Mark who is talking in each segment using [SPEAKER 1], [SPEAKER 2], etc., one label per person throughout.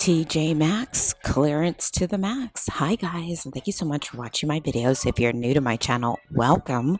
[SPEAKER 1] TJ Maxx clearance to the max. Hi guys, and thank you so much for watching my videos. If you're new to my channel, welcome.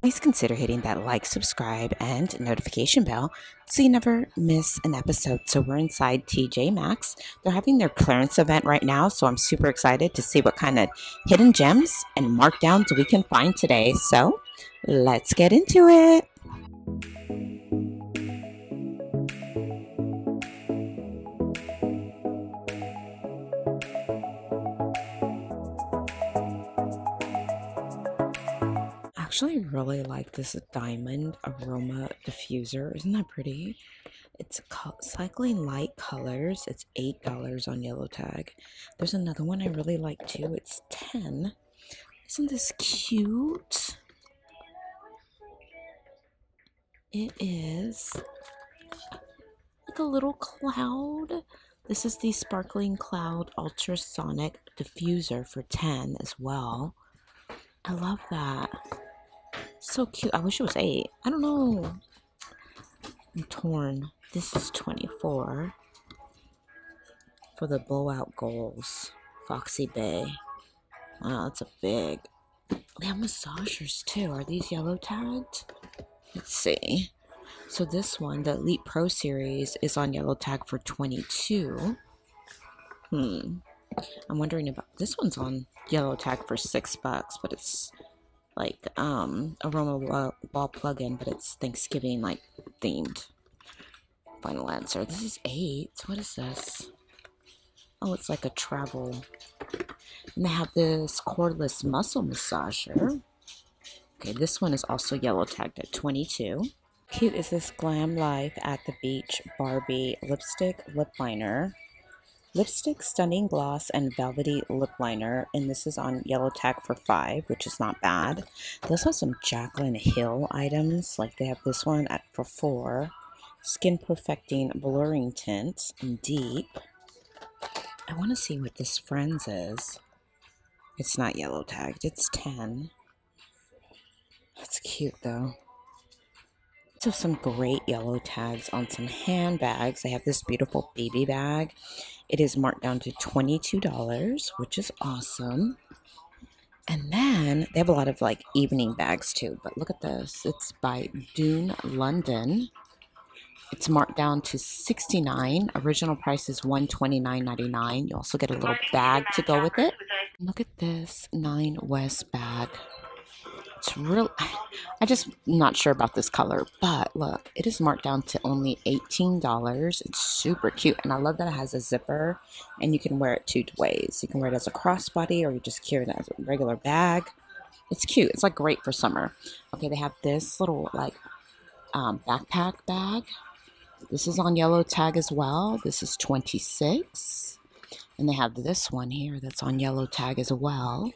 [SPEAKER 1] Please consider hitting that like, subscribe, and notification bell so you never miss an episode. So we're inside TJ Maxx. They're having their clearance event right now, so I'm super excited to see what kind of hidden gems and markdowns we can find today. So let's get into it. Actually really like this diamond aroma diffuser. Isn't that pretty? It's cycling light colors. It's $8 on yellow tag. There's another one I really like too. It's 10 Isn't this cute? It is like a little cloud. This is the Sparkling Cloud Ultrasonic Diffuser for 10 as well. I love that. So cute. I wish it was 8. I don't know. I'm torn. This is 24. For the blowout goals. Foxy Bay. Wow, that's a big. They have massagers too. Are these yellow tagged? Let's see. So this one, the Elite Pro Series, is on yellow tag for 22. Hmm. I'm wondering about this one's on yellow tag for six bucks, but it's like um aroma ball plug-in but it's thanksgiving like themed. Final answer. This is eight. What is this? Oh it's like a travel. And they have this cordless muscle massager. Okay this one is also yellow tagged at 22 cute is this glam life at the beach barbie lipstick lip liner Lipstick Stunning Gloss and Velvety Lip Liner, and this is on Yellow Tag for 5, which is not bad. They also have some Jaclyn Hill items, like they have this one at for 4. Skin Perfecting Blurring Tint in Deep. I want to see what this Friends is. It's not yellow tagged, it's 10. That's cute though. So some great yellow tags on some handbags. They have this beautiful baby bag. It is marked down to $22, which is awesome. And then they have a lot of like evening bags too. But look at this. It's by Dune London. It's marked down to 69. Original price is 129.99. You also get a little bag to go with it. Look at this Nine West bag. It's real. I just not sure about this color, but look, it is marked down to only $18. It's super cute, and I love that it has a zipper, and you can wear it two ways. You can wear it as a crossbody, or you just carry it as a regular bag. It's cute. It's like great for summer. Okay, they have this little like um, backpack bag. This is on yellow tag as well. This is 26. And they have this one here that's on yellow tag as well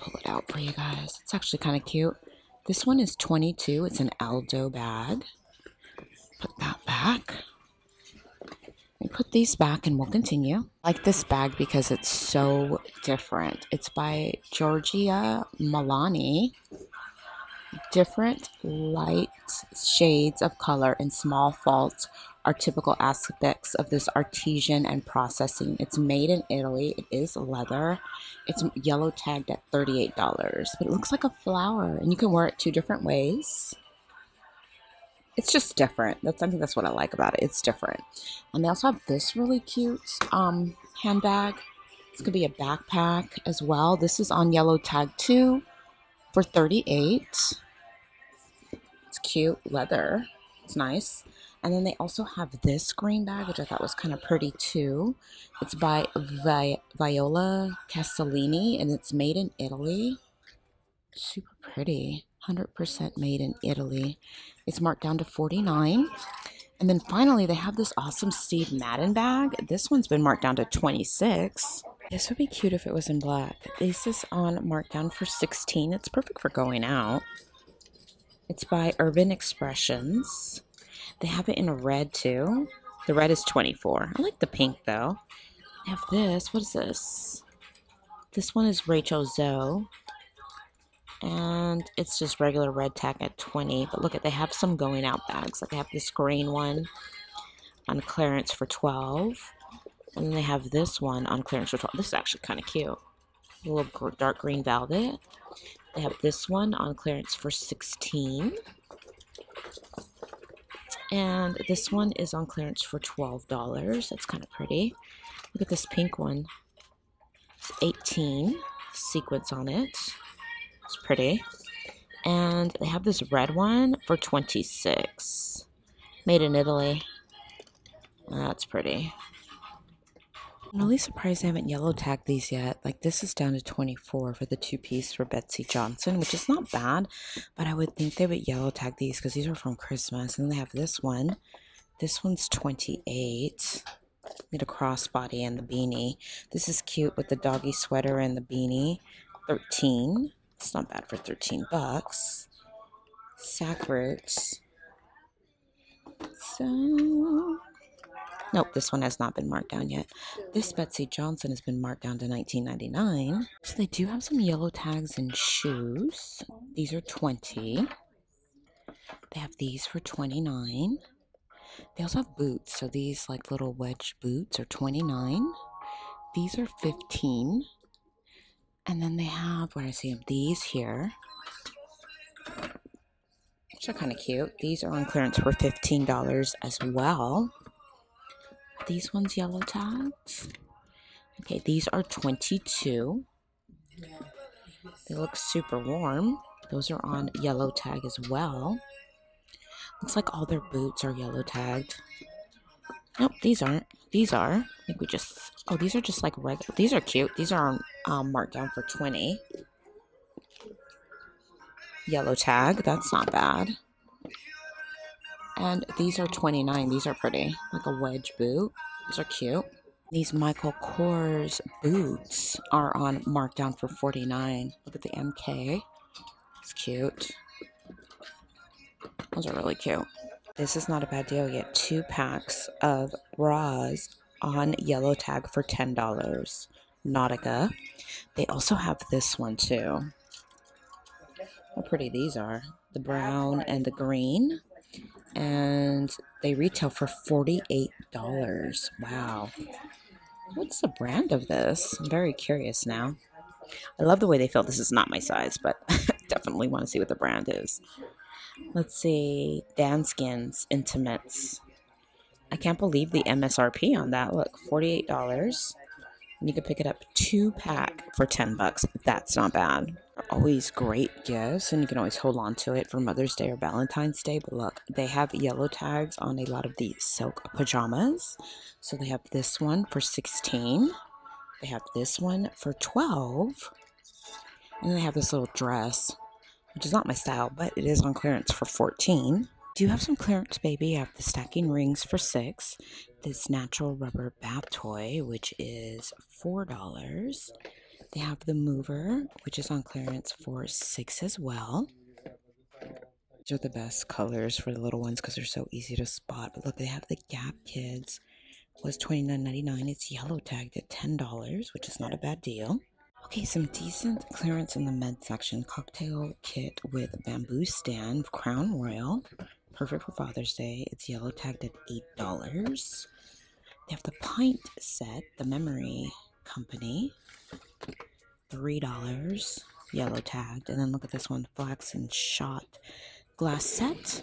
[SPEAKER 1] pull it out for you guys. It's actually kind of cute. This one is 22. It's an Aldo bag. Put that back. And put these back and we'll continue. I like this bag because it's so different. It's by Giorgia Milani different light shades of color and small faults are typical aspects of this artesian and processing. It's made in Italy. It is leather. It's yellow tagged at $38, but it looks like a flower and you can wear it two different ways. It's just different. That's I think that's what I like about it. It's different. And they also have this really cute um, handbag. It's gonna be a backpack as well. This is on yellow tag too for 38 it's cute leather. It's nice. And then they also have this green bag, which I thought was kind of pretty too. It's by Vi- Viola Castellani, and it's made in Italy. Super pretty. 100% made in Italy. It's marked down to 49 And then finally, they have this awesome Steve Madden bag. This one's been marked down to 26 This would be cute if it was in black. This is on markdown for 16 It's perfect for going out. It's by Urban Expressions. They have it in red too. The red is 24. I like the pink though. I have this. What is this? This one is Rachel Zoe. And it's just regular red tack at 20. But look at they have some going out bags. Like they have this green one on clearance for 12. And then they have this one on clearance for 12. This is actually kind of cute. A little dark green velvet. They have this one on clearance for 16 and this one is on clearance for $12. That's kind of pretty. Look at this pink one. It's 18 sequins on it. It's pretty. And they have this red one for 26 Made in Italy. That's pretty. I'm really surprised they haven't yellow tagged these yet. Like this is down to 24 for the two piece for Betsey Johnson, which is not bad, but I would think they would yellow tag these because these are from Christmas. And they have this one. This one's 28. Get a crossbody and the beanie. This is cute with the doggy sweater and the beanie. 13. It's not bad for 13 bucks. Sakroots. So Nope, this one has not been marked down yet. This Betsey Johnson has been marked down to 19.99. So they do have some yellow tags and shoes. These are 20. They have these for 29. They also have boots. So these like little wedge boots are 29. These are 15. And then they have, where I see them, these here. Which are kind of cute. These are on clearance for $15 as well these ones yellow tags? Okay, these are 22. They look super warm. Those are on yellow tag as well. Looks like all their boots are yellow tagged. Nope, these aren't. These are. I think we just... Oh, these are just like regular. These are cute. These are um, marked down for 20. Yellow tag. That's not bad. And these are 29. These are pretty. Like a wedge boot. These are cute. These Michael Kors boots are on markdown for 49. Look at the MK. It's cute. Those are really cute. This is not a bad deal. You get two packs of bras on yellow tag for $10. Nautica. They also have this one too. How pretty these are. The brown and the green and they retail for $48. Wow. What's the brand of this? I'm very curious now. I love the way they feel. This is not my size, but definitely want to see what the brand is. Let's see. Danskins Intimates. I can't believe the MSRP on that. Look, $48. And you can pick it up two pack for 10 bucks. That's not bad always great gifts and you can always hold on to it for Mother's Day or Valentine's Day. But look, they have yellow tags on a lot of the silk pajamas. So they have this one for 16. They have this one for 12. And they have this little dress, which is not my style, but it is on clearance for 14. Do you have some clearance, baby? I have the stacking rings for six. This natural rubber bath toy, which is four dollars. They have the mover, which is on clearance for six as well. These are the best colors for the little ones because they're so easy to spot. But look, they have the Gap Kids. Was $29.99. It's yellow tagged at $10, which is not a bad deal. Okay, some decent clearance in the med section. Cocktail kit with bamboo stand, Crown Royal. Perfect for Father's Day. It's yellow tagged at $8. They have the pint set, the memory company. $3 yellow tagged. And then look at this one, flax and shot glass set.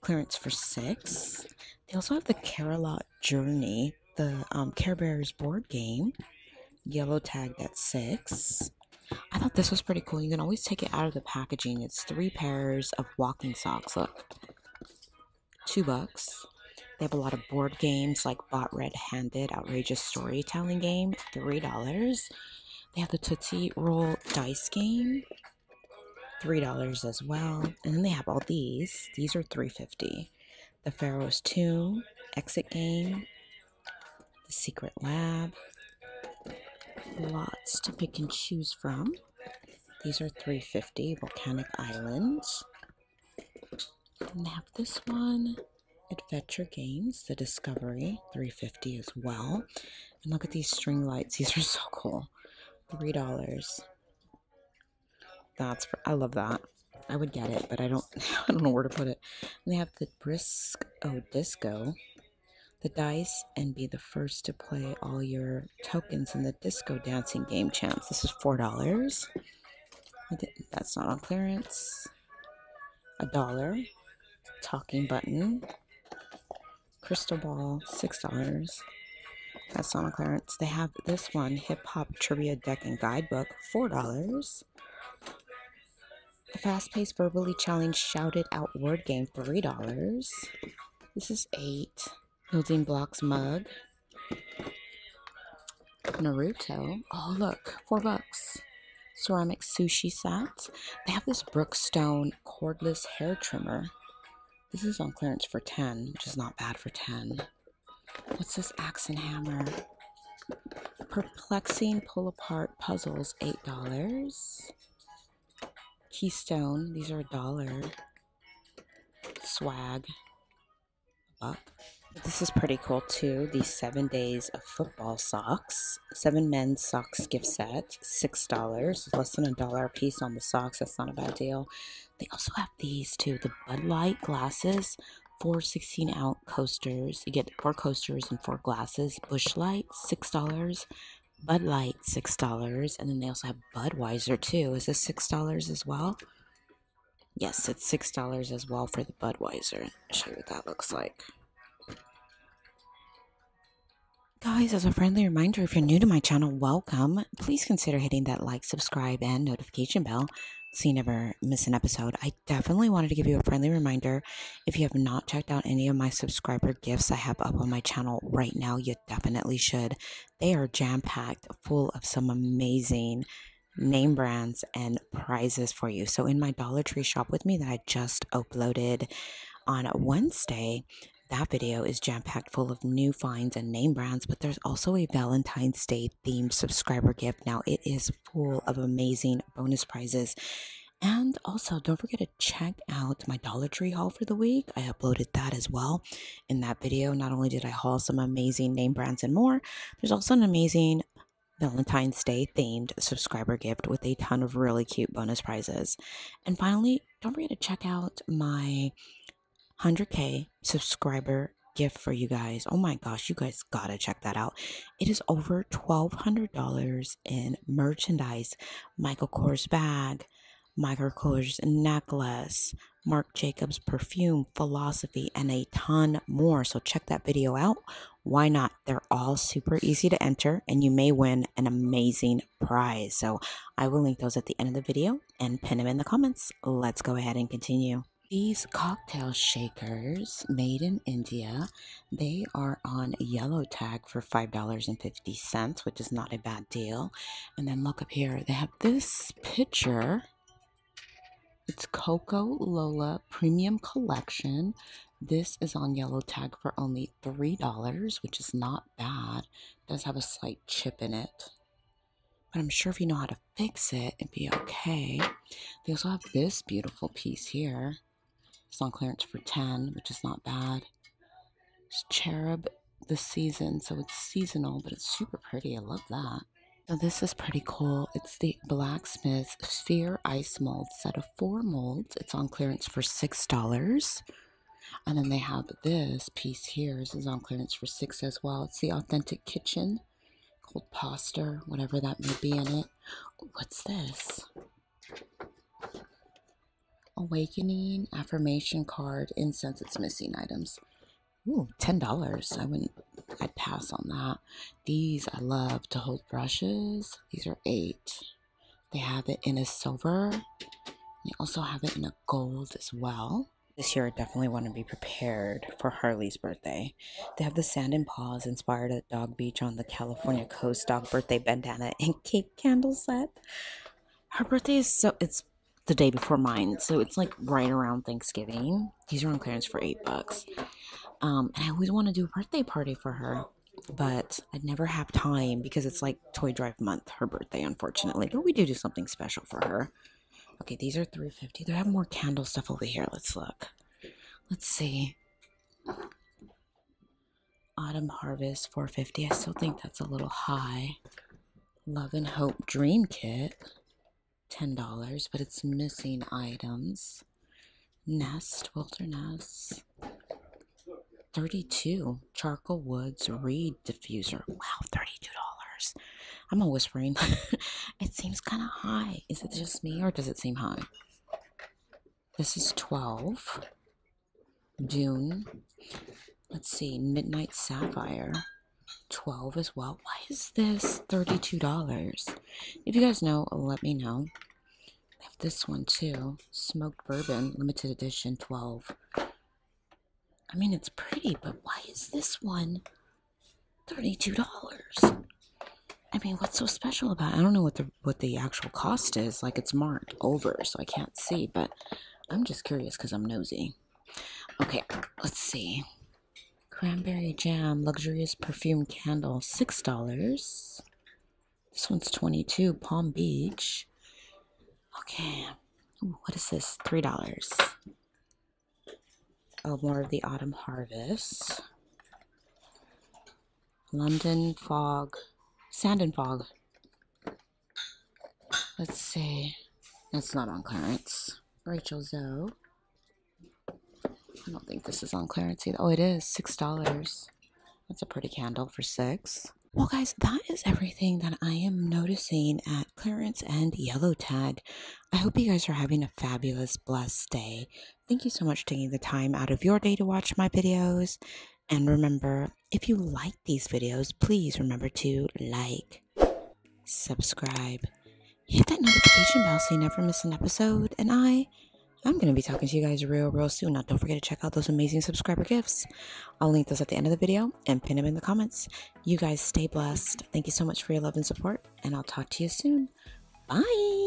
[SPEAKER 1] Clearance for six. They also have the Care-a-Lot Journey, the um, Care Bears board game. Yellow tagged at six. I thought this was pretty cool. You can always take it out of the packaging. It's three pairs of walking socks. Look, two bucks. They have a lot of board games like Bot Red Handed Outrageous Storytelling Game, $3. They have the Tootsie Roll Dice Game, $3 as well. And then they have all these. These are $3.50. The Pharaoh's Tomb, Exit Game, The Secret Lab. Lots to pick and choose from. These are $3.50. Volcanic Islands. And they have this one. Adventure Games, The Discovery, 350 as well. And look at these string lights. These are so cool. $3. That's I love that. I would get it, but I don't I don't know where to put it. And they have the Brisco oh, Disco. the dice and be the first to play all your tokens in the disco dancing game chance. This is $4. That's not on clearance. A dollar. Talking button. Crystal ball, $6. That's on clearance. They have this one, Hip Hop Trivia Deck and Guidebook, $4. The fast paced verbally challenged shouted out word game, $3. This is 8 Building blocks mug. Naruto. Oh, look, four bucks. Ceramic sushi set. They have this Brookstone cordless hair trimmer. This is on clearance for 10, which is not bad for 10. What's this axe and hammer? Perplexing pull apart puzzles, $8. Keystone, these are a dollar. Swag, a buck. This is pretty cool too. The seven days of football socks. Seven men's socks gift set. Six dollars. Less than a dollar a piece on the socks. That's not a bad deal. They also have these too. The Bud Light glasses. Four 16 ounce coasters. You get four coasters and four glasses. Busch Light, six dollars. Bud Light, six dollars. And then they also have Budweiser too. Is this six dollars as well? Yes, it's six dollars as well for the Budweiser. I'll show you what that looks like. Guys, as a friendly reminder, if you're new to my channel, welcome. Please consider hitting that like, subscribe, and notification bell so you never miss an episode. I definitely wanted to give you a friendly reminder. If you have not checked out any of my subscriber gifts I have up on my channel right now, you definitely should. They are jam packed, full of some amazing name brands and prizes for you. So, in my Dollar Tree shop with me that I just uploaded on Wednesday, that video is jam packed full of new finds and name brands, but there's also a Valentine's Day themed subscriber gift. Now, it is full of amazing bonus prizes. And also, don't forget to check out my Dollar Tree haul for the week. I uploaded that as well. In that video, not only did I haul some amazing name brands and more, there's also an amazing Valentine's Day themed subscriber gift with a ton of really cute bonus prizes. And finally, don't forget to check out my 100k subscriber gift for you guys. Oh my gosh, you guys gotta check that out. It is over $1,200 in merchandise, Michael Kors bag, Michael Kors necklace, Marc Jacobs perfume, philosophy, and a ton more. So check that video out. Why not? They're all super easy to enter, and you may win an amazing prize. So I will link those at the end of the video and pin them in the comments. Let's go ahead and continue. These cocktail shakers made in India, they are on yellow tag for $5.50, which is not a bad deal. And then look up here, they have this picture. It's Coco Lola Premium Collection. This is on yellow tag for only $3, which is not bad. It does have a slight chip in it. But I'm sure if you know how to fix it, it'd be okay. They also have this beautiful piece here. It's on clearance for 10, which is not bad. It's Cherub the season, so it's seasonal, but it's super pretty. I love that. So this is pretty cool. It's the Blacksmith Sphere Ice Mold set of four molds. It's on clearance for $6. And then they have this piece here. This is on clearance for 6 as well. It's the Authentic Kitchen cold pasta, whatever that may be in it. What's this? Awakening affirmation card incense. It's missing items. Ooh, ten dollars. I wouldn't. I'd pass on that. These I love to hold brushes. These are eight. They have it in a silver. They also have it in a gold as well. This year, I definitely want to be prepared for Harley's birthday. They have the Sand and Paws inspired at Dog Beach on the California coast dog birthday bandana and cake candle set. Her birthday is so it's the day before mine, so it's like right around Thanksgiving. These are on clearance for eight bucks. Um, and I always want to do a birthday party for her, but I'd never have time because it's like Toy Drive month, her birthday, unfortunately. But we do do something special for her. Okay, these are 350. They have more candle stuff over here. Let's look. Let's see. Autumn Harvest 450. I still think that's a little high. Love and Hope Dream Kit. $10, but it's missing items. Nest, Wilderness. 32 charcoal woods reed diffuser. Wow, $32. I'm a whispering. it seems kind of high. Is it just me or does it seem high? This is 12. Dune. Let's see. Midnight Sapphire. 12 as well. Why is this $32? If you guys know, let me know. I have this one too. Smoked Bourbon, limited edition, 12. I mean, it's pretty, but why is this one $32? I mean, what's so special about it? I don't know what the what the actual cost is. Like it's marked over, so I can't see, but I'm just curious because I'm nosy. Okay, let's see. Cranberry jam, luxurious perfume candle, six dollars. This one's twenty-two. Palm Beach. Okay. Ooh, what is this? Three dollars. Oh, more of the autumn harvest. London fog Sand and fog. Let's see. That's not on clearance. Rachel Zoe. I don't think this is on clearance either. Oh, it is. Six dollars. That's a pretty candle for six. Well, guys, that is everything that I am noticing at clearance and yellow tag. I hope you guys are having a fabulous, blessed day. Thank you so much for taking the time out of your day to watch my videos. And remember, if you like these videos, please remember to like, subscribe, hit that notification bell so you never miss an episode. And I, I'm going to be talking to you guys real, real soon. Now, don't forget to check out those amazing subscriber gifts. I'll link those at the end of the video and pin them in the comments. You guys stay blessed. Thank you so much for your love and support, and I'll talk to you soon. Bye.